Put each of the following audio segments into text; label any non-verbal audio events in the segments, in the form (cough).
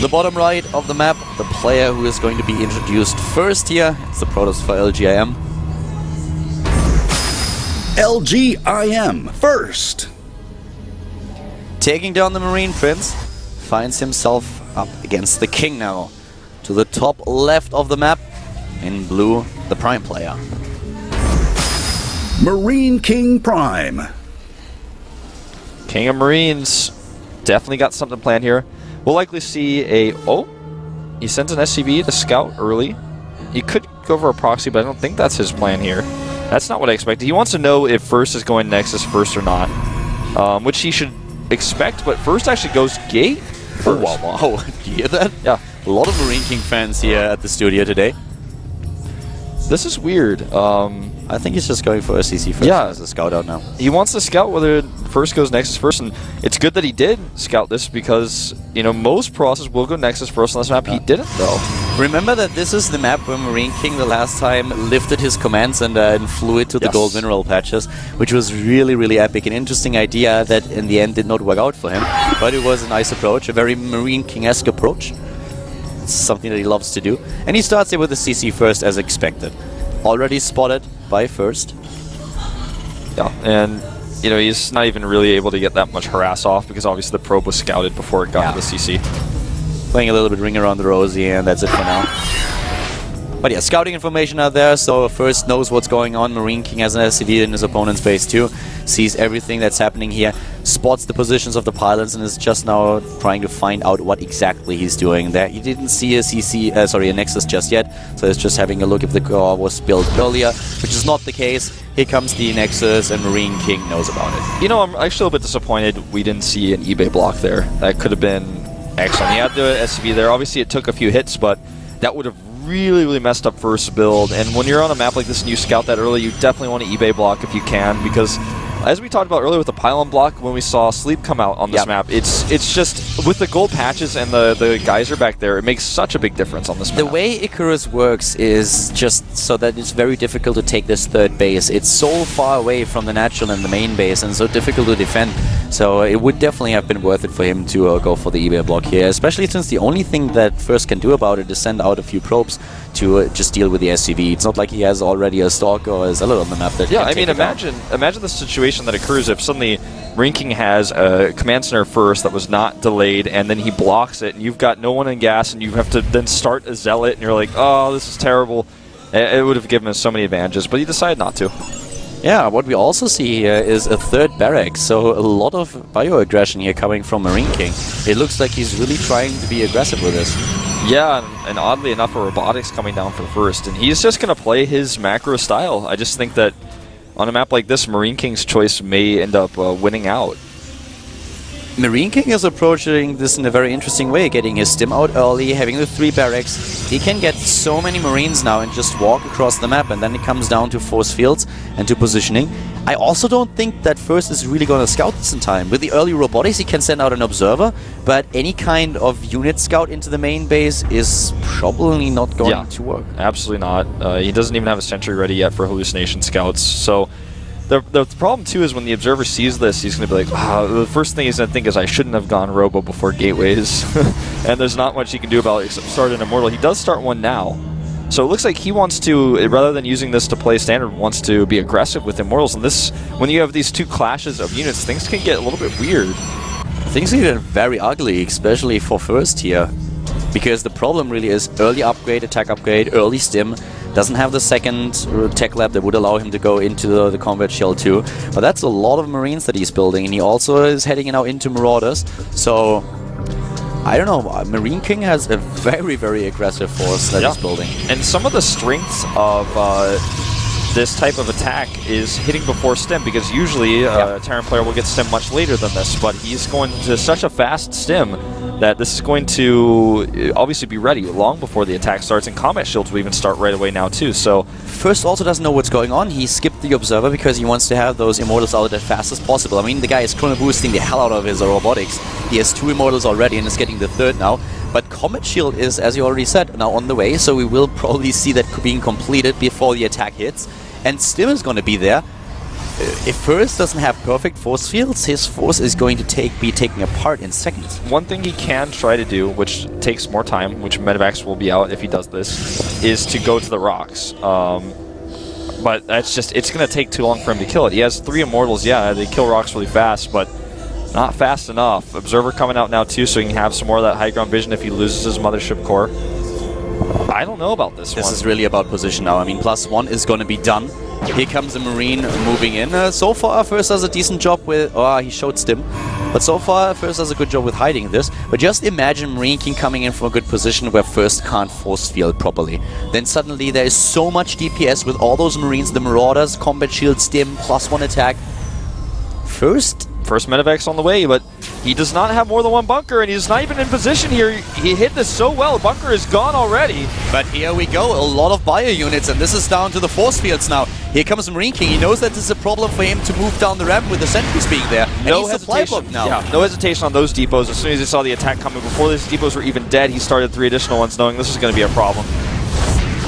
To the bottom right of the map, the player who is going to be introduced first here, it's the Protoss for LGIM. LGIM first. Taking down the Marine Prince, finds himself up against the King now. To the top left of the map, in blue, the Prime player. Marine King Prime. King of Marines definitely got something planned here. We'll likely see a... Oh! He sends an SCV to scout early. He could go for a proxy, but I don't think that's his plan here. That's not what I expected. He wants to know if first is going Nexus first or not. Um, which he should expect, but first actually goes gate first. Oh, wow, wow. (laughs) You hear that? Yeah. A lot of Marine King fans here at the studio today. This is weird. Um, I think he's just going for a CC first Yeah. as a scout out now. he wants to scout whether first goes Nexus first, and it's good that he did scout this because, you know, most Protoss will go Nexus first on this map. He didn't, though. Remember that this is the map where Marine King the last time lifted his commands and, uh, and flew it to the gold mineral patches, which was really, really epic. An interesting idea that in the end did not work out for him, but it was a nice approach, a very Marine King-esque approach. It's something that he loves to do. And he starts here with the CC first as expected. Already spotted by first. Yeah, and you know he's not even really able to get that much harass off because obviously the probe was scouted before it got Yeah. to the CC. Playing a little bit ring around the rosy, and that's it for now. But yeah, scouting information out there, so first knows what's going on. Marine King has an SCV in his opponent's base too, sees everything that's happening here, spots the positions of the pylons, and is just now trying to find out what exactly he's doing there. He didn't see a CC, uh, sorry, a Nexus just yet, so he's just having a look if the core was built earlier, which is not the case. Here comes the Nexus, and Marine King knows about it. You know, I'm actually a bit disappointed we didn't see an eBay block there. That could have been excellent. He had the SCV there. Obviously, it took a few hits, but that would have really, really messed up first build. And when you're on a map like this and you scout that early, you definitely want to eBay block if you can, because as we talked about earlier with the pylon block, when we saw Sleep come out on this Yep. map, it's it's just with the gold patches and the the geyser back there, it makes such a big difference on this map. The way Icarus works is just so that it's very difficult to take this third base. It's so far away from the natural and the main base and so difficult to defend. So it would definitely have been worth it for him to uh, go for the eBay block here, especially since the only thing that First can do about it is send out a few probes to uh, just deal with the SCV. It's not like he has already a Stalk or a Zealot on the map that Yeah, I mean, it down. imagine imagine the situation that occurs if suddenly Marine King has a command center first that was not delayed, and then he blocks it, and you've got no one in gas, and you have to then start a zealot, and you're like, oh, this is terrible. It it would have given us so many advantages, but he decided not to. Yeah, what we also see here is a third barrack, so a lot of bioaggression here coming from Marine King. It looks like he's really trying to be aggressive with this. Yeah, and, oddly enough, a robotics coming down for first, and he's just going to play his macro style. I just think that on a map like this, Marine King's choice may end up uh, winning out. Marine King is approaching this in a very interesting way, getting his stim out early, having the three barracks. He can get so many Marines now and just walk across the map, and then it comes down to force fields and to positioning. I also don't think that First is really going to scout this in time. With the early robotics, he can send out an observer, but any kind of unit scout into the main base is probably not going Yeah. to work. Absolutely not. Uh, he doesn't even have a sentry ready yet for hallucination scouts. So the, the problem too is when the observer sees this, he's going to be like, ah, the first thing he's going to think is I shouldn't have gone robo before gateways, (laughs) and there's not much he can do about it except start an immortal. He does start one now. So it looks like he wants to, rather than using this to play standard, wants to be aggressive with immortals. And this, when you have these two clashes of units, things can get a little bit weird. Things get very ugly, especially for first here. Because the problem really is early upgrade, attack upgrade, early stim. Doesn't have the second uh, tech lab that would allow him to go into the, the combat shield too. But that's a lot of marines that he's building, and he also is heading now into marauders. So I don't know. uh, Marine King has a very very aggressive force that Yeah. he's building. And some of the strengths of uh, this type of attack is hitting before stim because usually uh, a Terran player will get stim much later than this, but he's going to such a fast stim that this is going to uh, obviously be ready long before the attack starts, and combat shields will even start right away now too. So First also doesn't know what's going on. He skipped the observer because he wants to have those immortals out as fast as possible. I mean, the guy is chrono boosting the hell out of his robotics. He has two immortals already and is getting the third now. But Combat Shield is, as you already said, now on the way, so we will (laughs) probably see that being completed before the attack hits. And Stim is going to be there. if First doesn't have perfect force fields, his force is going to take be taken apart in seconds. One thing he can try to do, which takes more time, which Medivacs will be out if he does this, is to go to the rocks. Um, but that's just, it's going to take too long for him to kill it. He has three Immortals, yeah, they kill rocks really fast, but not fast enough. Observer coming out now too, so he can have some more of that high ground vision if he loses his Mothership Core. I don't know about this, This one. is really about position now. I mean, plus one is going to be done. Here comes the Marine moving in. Uh, so far, First does a decent job with... Oh, he showed Stim. But so far, First does a good job with hiding this. But just imagine Marine King coming in from a good position where First can't force field properly. Then suddenly there is so much DPS with all those Marines, the Marauders, Combat Shield, Stim, plus one attack. First First Medivacs on the way, but he does not have more than one bunker, and he's not even in position here. He hit this so well. Bunker is gone already. But here we go, a lot of bio units, and this is down to the force fields now. Here comes Marine King. He knows that this is a problem for him to move down the ramp with the sentries being there. No hesitation. now. Yeah, no hesitation on those depots. As soon as he saw the attack coming, before these depots were even dead, he started three additional ones, knowing this is going to be a problem.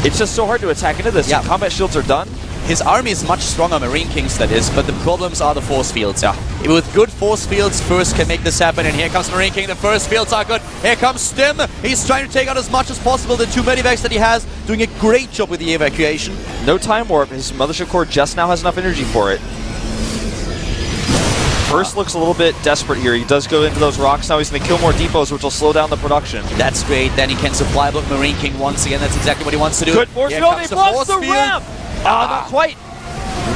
It's just so hard to attack into this. Yeah. Combat shields are done. His army is much stronger, Marine Kings that is, but the problems are the force fields. Yeah. With good force fields, First can make this happen, and here comes Marine King. The first fields are good. Here comes Stim. He's trying to take out as much as possible the two medivacs that he has, doing a great job with the evacuation. No time warp. His mothership core just now has enough energy for it. First looks a little bit desperate here. He does go into those rocks now. He's going to kill more depots, which will slow down the production. That's great. Then he can supply block Marine King once again. That's exactly what he wants to do. Good force field. He blocks the force ramp. Ah, not quite.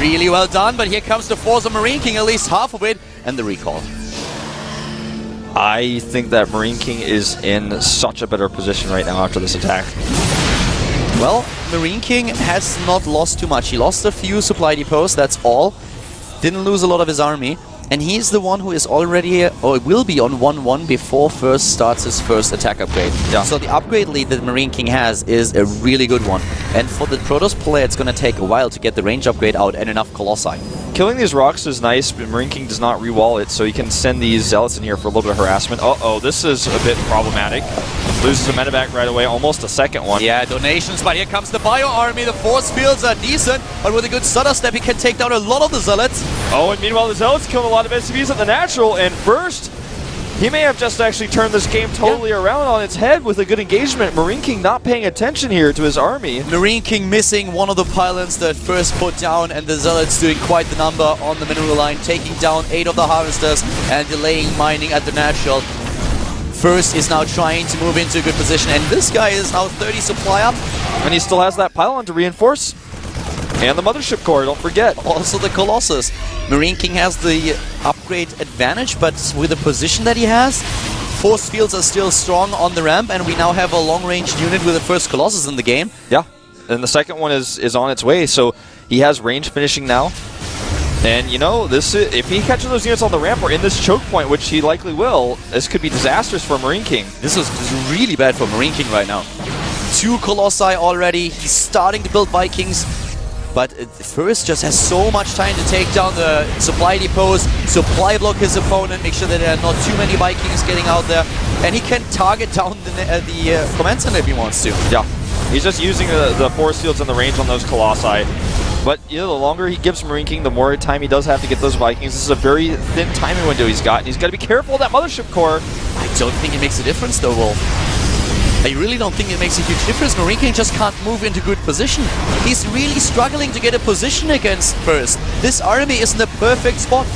Really well done, but here comes the force of Marine King, at least half of it, and the recall. I think that Marine King is in such a better position right now after this attack. Well, Marine King has not lost too much. He lost a few supply depots, that's all. Didn't lose a lot of his army. And he's the one who is already, or will be on 1-1 before first starts his first attack upgrade. Yeah. So the upgrade lead that Marine King has is a really good one. And for the Protoss player, it's going to take a while to get the range upgrade out and enough Colossi. Killing these rocks is nice, but Marine King does not re-wall it, so he can send these zealots in here for a little bit of harassment. Uh-oh, this is a bit problematic. Loses a medevac right away, almost a second one. Yeah, donations, but here comes the Bio Army. The force fields are decent, but with a good stutter step, he can take down a lot of the Zealots. Oh, and meanwhile, the Zealots killed a lot of SCVs at the natural, and first, he may have just actually turned this game totally around on its head with a good engagement. Marine King not paying attention here to his army. Marine King missing one of the pylons that first put down, and the Zealots doing quite the number on the mineral line, taking down eight of the harvesters and delaying mining at the natural. First is now trying to move into a good position, and this guy is now 30 supply up. And he still has that pylon to reinforce. And the Mothership Core, don't forget. Also the Colossus. Marine King has the upgrade advantage, but with the position that he has, force fields are still strong on the ramp, and we now have a long-range unit with the first Colossus in the game. Yeah. And the second one is, is on its way, so he has range finishing now. And you know, this i- if he catches those units on the ramp or in this choke point, which he likely will, this could be disastrous for Marine King. This is really bad for Marine King right now. Two Colossi already. He's starting to build Vikings. But first just has so much time to take down the supply depots, supply block his opponent, make sure that there are not too many Vikings getting out there. And he can target down the, uh, the uh, command center if he wants to. Yeah. He's just using the, the force fields and the range on those Colossi. But you know, the longer he gives Marine King, the more time he does have to get those Vikings. This is a very thin timing window he's got, and he's got to be careful of that Mothership Core. I don't think it makes a difference though, Wolf. I really don't think it makes a huge difference. Marine King just can't move into good position. He's really struggling to get a position against first. This army is in the perfect spot.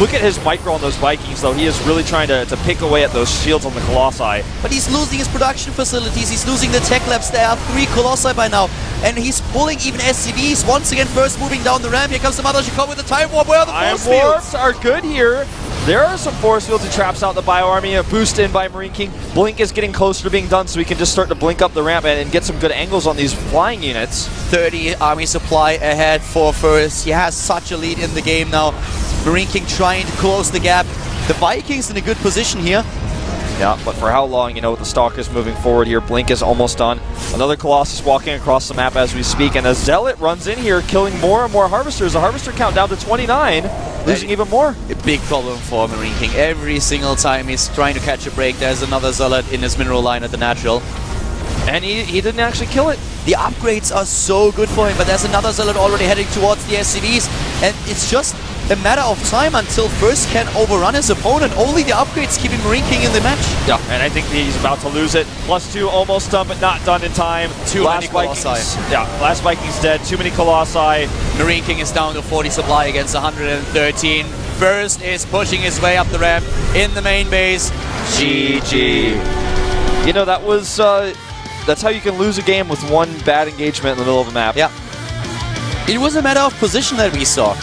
Look at his micro on those Vikings, though. He is really trying to, to pick away at those shields on the Colossi. But he's losing his production facilities, he's losing the tech labs. There are three Colossi by now. And he's pulling even SCVs. Once again, first moving down the ramp. Here comes the Mothership Core with the time warp. Where are the fields? warps are good here. There are some force fields and traps out the Bio Army. A boost in by Marine King. Blink is getting closer to being done, so we can just start to blink up the ramp and, and get some good angles on these flying units. 30 army supply ahead for first. He has such a lead in the game now. Marine King trying to close the gap. The Vikings in a good position here. Yeah, but for how long, you know, with the Stalkers moving forward here, Blink is almost done. Another Colossus walking across the map as we speak, and a Zealot runs in here, killing more and more Harvesters. The Harvester count down to 29, losing even more. A big problem for Marine King. Every single time he's trying to catch a break, there's another Zealot in his mineral line at the natural. And he, he didn't actually kill it. The upgrades are so good for him, but there's another Zealot already heading towards the SCVs, and it's just a matter of time until First can overrun his opponent. Only the upgrades keeping Marine King in the match. Yeah, and I think he's about to lose it. Plus two, almost done, but not done in time. Too last many Vikings, Colossi. Yeah, last Vikings dead. Too many Colossi. Marine King is down to 40 supply against 113. First is pushing his way up the ramp in the main base. GG. You know, that was, uh, that's how you can lose a game with one bad engagement in the middle of a map. Yeah. It was a matter of position that we saw.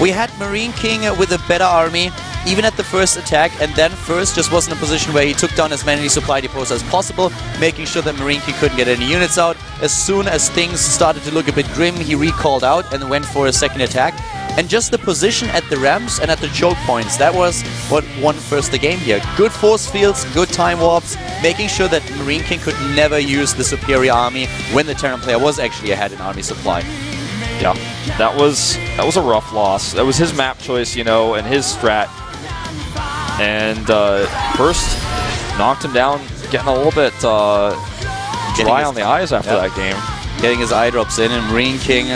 We had Marine King uh, with a better army, even at the first attack, and then First just was in a position where he took down as many supply depots as possible, making sure that Marine King couldn't get any units out. As soon as things started to look a bit grim, he recalled out and went for a second attack. And just the position at the ramps and at the choke points, that was what won first the game here. Good force fields, good time warps, making sure that Marine King could never use the superior army when the Terran player was actually ahead in army supply. Yeah, that was that was a rough loss. That was his map choice, you know, and his strat. And uh, first knocked him down, getting a little bit uh, dry on the eyes after Yeah. that game. getting his eye drops in, and Marine King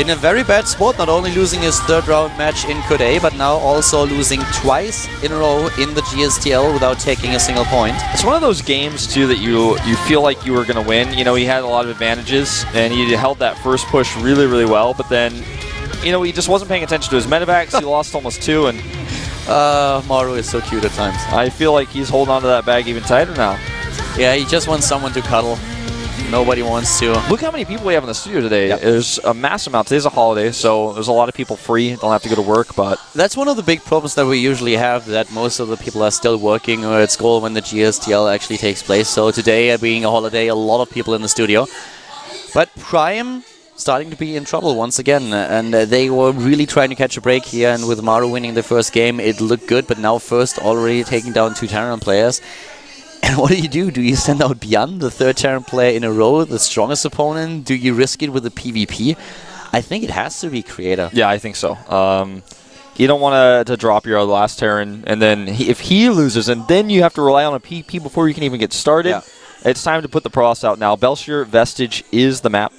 in a very bad spot, not only losing his third round match in Code A, but now also losing twice in a row in the GSTL without taking a single point. It's one of those games too that you you feel like you were going to win. You know, he had a lot of advantages, and he held that first push really, really well. But then, you know, he just wasn't paying attention to his medevacs. he (laughs) lost almost two, and Uh, Maru is so cute at times. I feel like he's holding on to that bag even tighter now. Yeah, he just wants someone to cuddle. Nobody wants to. Look how many people we have in the studio today. Yep. There's a mass amount. Today's a holiday, so there's a lot of people free. Don't have to go to work, but That's one of the big problems that we usually have, that most of the people are still working or at school when the GSTL actually takes place. So today, uh, being a holiday, a lot of people in the studio. But Prime starting to be in trouble once again, and uh, they were really trying to catch a break here. And with Maru winning the first game, it looked good. But now, first already taking down two Terran players. (laughs) And what do you do? Do you send out ByuN, the third Terran player in a row, the strongest opponent? Do you risk it with a PvP? I think it has to be Creator. yeah, I think so. Um, you don't want to to drop your last Terran, and then he, if he loses, and then you have to rely on a PP before you can even get started. Yeah. It's time to put the Pross out now. Bel'Shir Vestige is the map,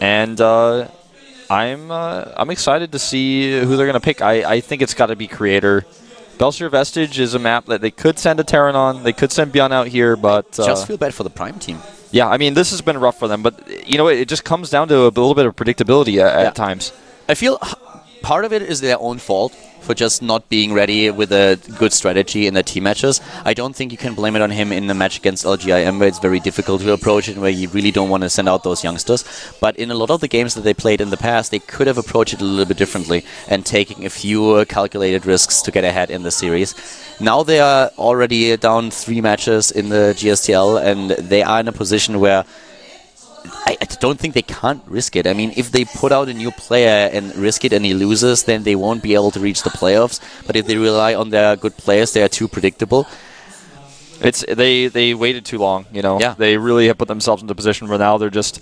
and uh, I'm uh, I'm excited to see who they're gonna pick. I, I think it's got to be Creator. Bel'Shir Vestige is a map that they could send a Terran on. They could send ByuN out here, but uh, Just feel bad for the Prime team. yeah, I mean this has been rough for them. But you know, it, it just comes down to a little bit of predictability at, Yeah. at times. I feel part of it is their own fault for just not being ready with a good strategy in their team matches. I don't think you can blame it on him in the match against LGIM where it's very difficult to approach it, where you really don't want to send out those youngsters. But in a lot of the games that they played in the past, they could have approached it a little bit differently and taking a few calculated risks to get ahead in the series. Now they are already down three matches in the GSTL and they are in a position where I, I don't think they can't risk it. I mean, if they put out a new player and risk it and he loses, then they won't be able to reach the playoffs. But if they rely on their good players, they are too predictable. It's they they waited too long. You know, Yeah. they really have put themselves into a position where now they're just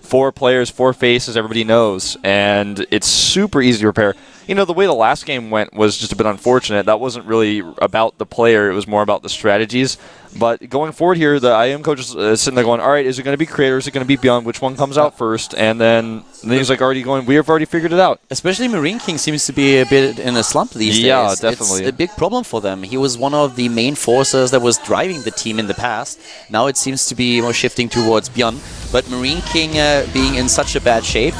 four players, four faces, everybody knows, and it's super easy to repair. You know, the way the last game went was just a bit unfortunate. That wasn't really about the player; it was more about the strategies. But going forward here, the IM coach is uh, sitting there going, "All right, is it going to be creator? Is it going to be ByuN? Which one comes out first? And then, and he's like, already going, "We have already figured it out." Especially Marine King seems to be a bit in a slump these Yeah, days. definitely. It's a big problem for them. He was one of the main forces that was driving the team in the past. Now it seems to be more shifting towards ByuN. But Marine King uh, being in such a bad shape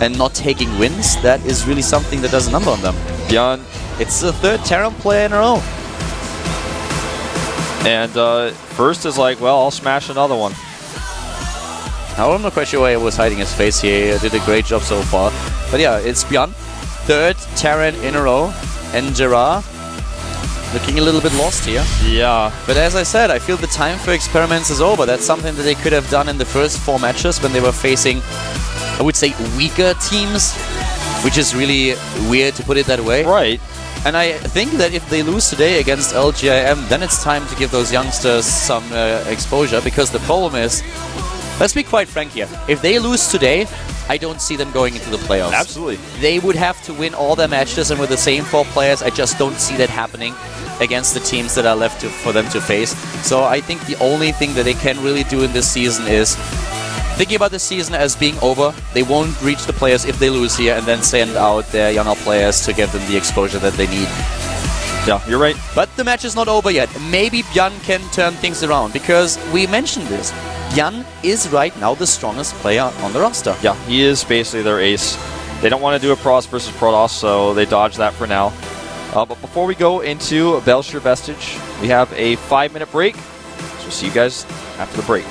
and not taking wins, that is really something that does a number on them. ByuN It's the third Terran player in a row. and uh, first is like, "Well, I'll smash another one." Now I'm not quite sure why he was hiding his face here. He did a great job so far. But yeah, it's ByuN. Third Terran in a row. And Gerard looking a little bit lost here. Yeah, But as I said, I feel the time for experiments is over. That's something that they could have done in the first four matches when they were facing, I would say, weaker teams, which is really weird to put it that way. right. And I think that if they lose today against LGIM, then it's time to give those youngsters some uh, exposure because the problem is let's be quite frank here. If they lose today, I don't see them going into the playoffs. Absolutely. They would have to win all their matches, and with the same four players, I just don't see that happening against the teams that are left to, for them to face. So I think the only thing that they can really do in this season is thinking about the season as being over. They won't reach the players if they lose here, and then send out their younger players to give them the exposure that they need. Yeah, you're right. But the match is not over yet. Maybe ByuN can turn things around because we mentioned this. ByuN is right now the strongest player on the roster. Yeah, he is basically their ace. They don't want to do a Protoss versus Protoss, so they dodge that for now. Uh, but before we go into Bel'Shir Vestige, we have a five minute break. So see you guys after the break.